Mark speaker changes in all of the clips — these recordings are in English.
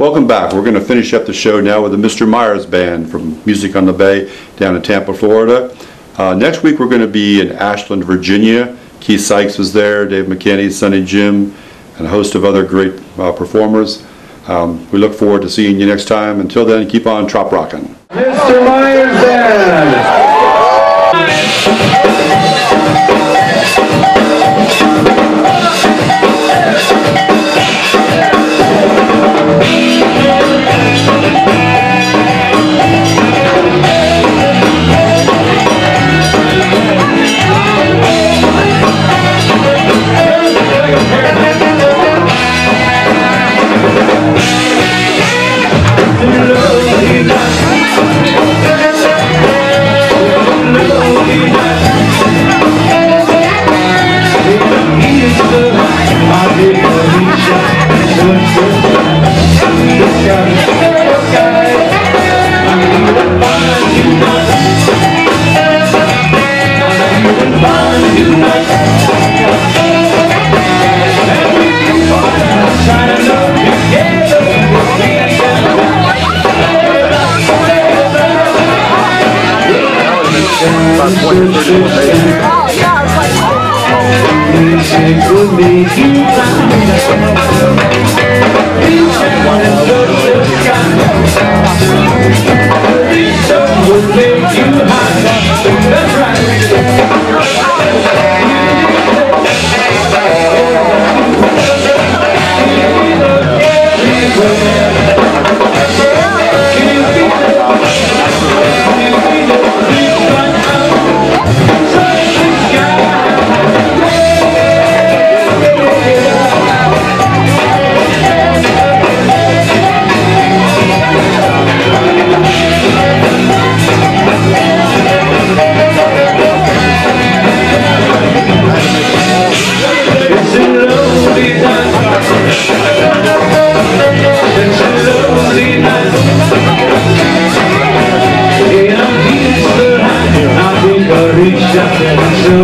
Speaker 1: Welcome back. We're going to finish up the show now with the Mr. Myers Band from Music on the Bay down in Tampa, Florida. Uh, Next week, we're going to be in Ashland, Virginia. Keith Sykes was there, Dave McKinney, Sunny Jim, and a host of other great uh, performers. Um, We look forward to seeing you next time. Until then, keep on trop rockin'.
Speaker 2: Mr. Myers Band. Lord, It's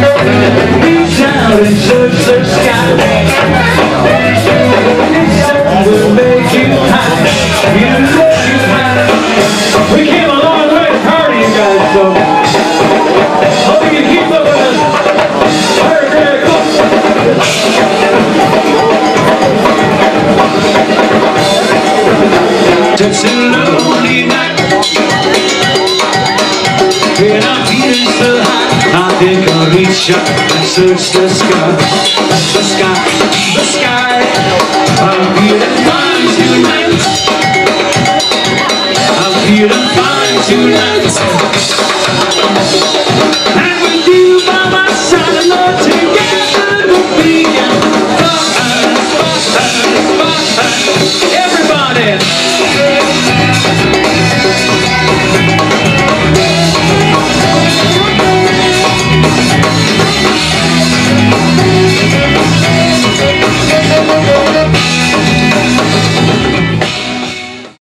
Speaker 2: Reach out and search the sky. Will make you high. Make you high. We came a long way party, you guys, so hope you keep up with us. Think I'll reach up and search the sky. The sky, the sky. I'm feeling fine tonight. I'm feeling fine tonight